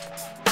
Yeah.